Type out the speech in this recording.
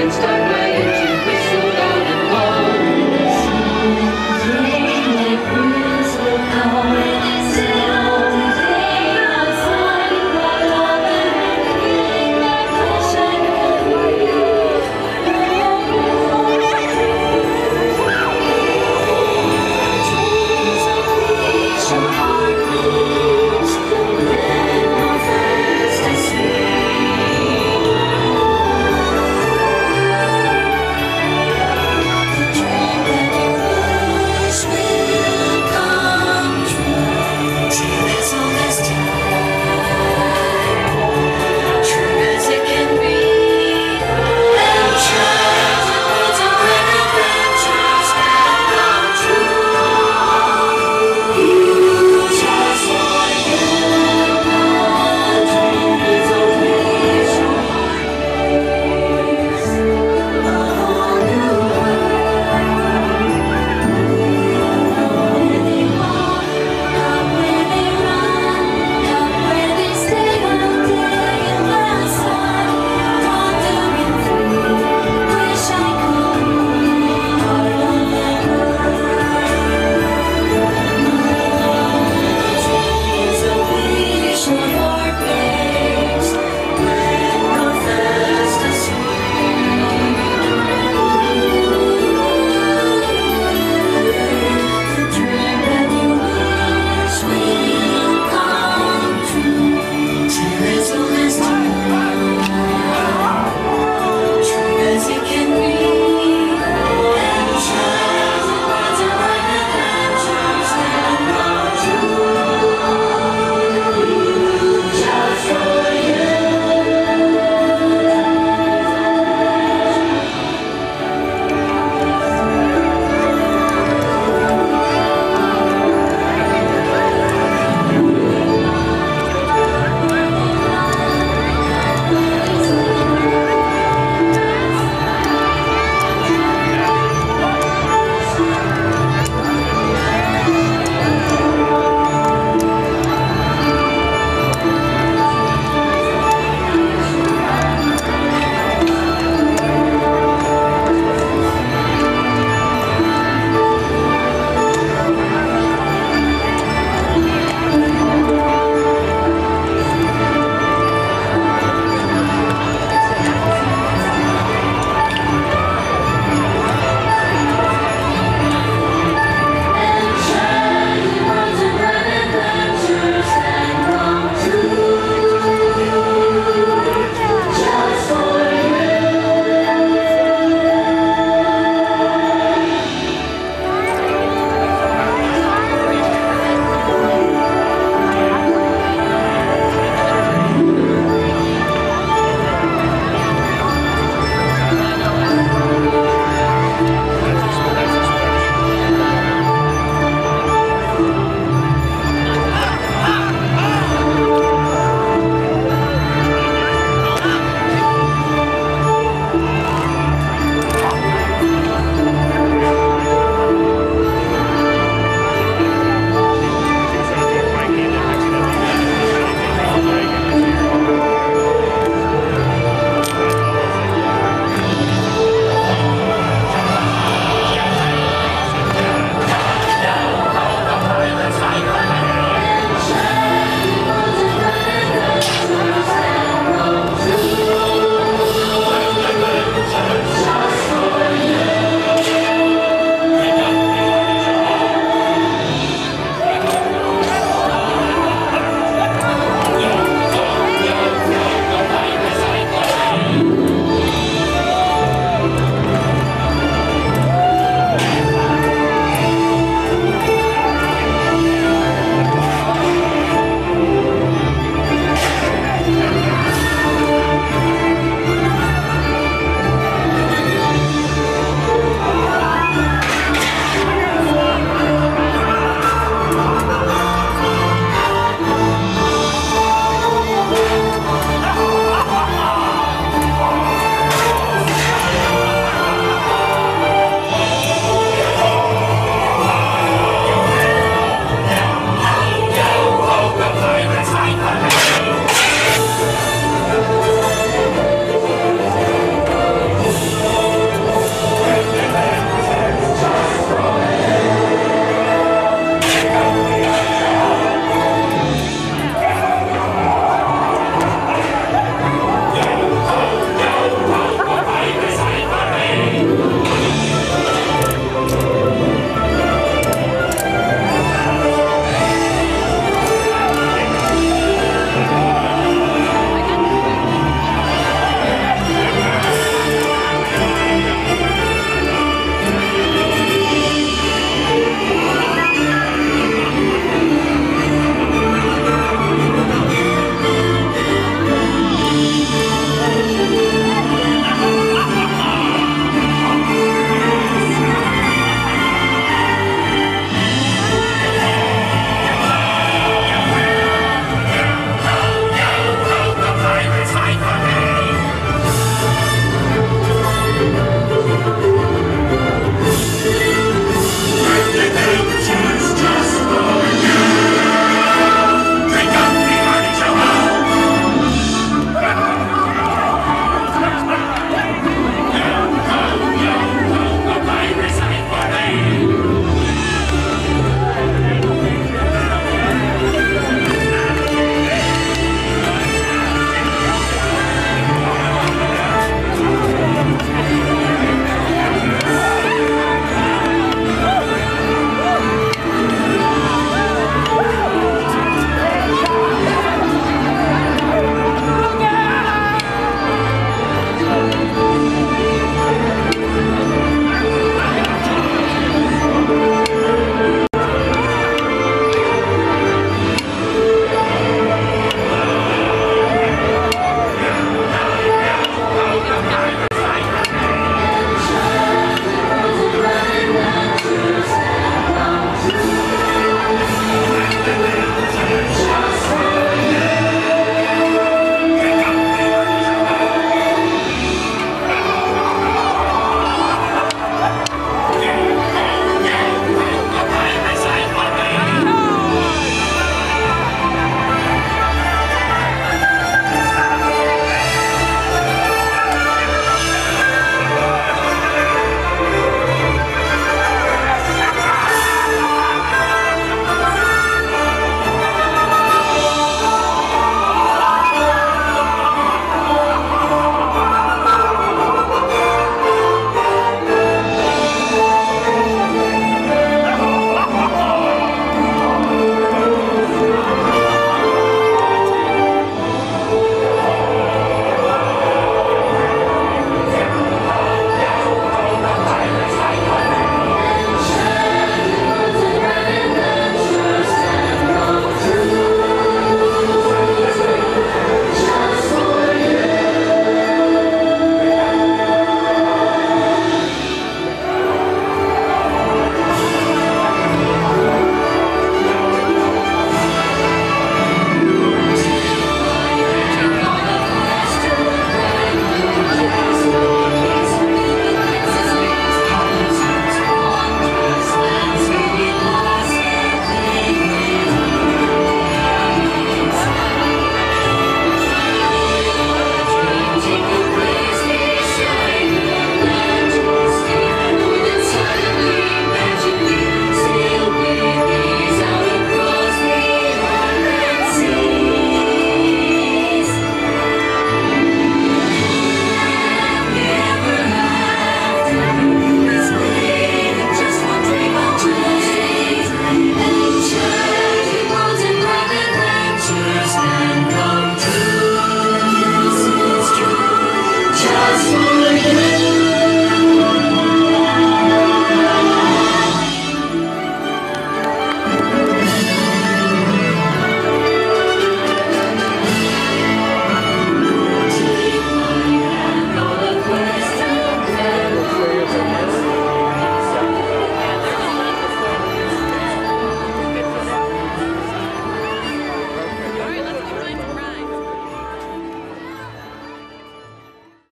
and start.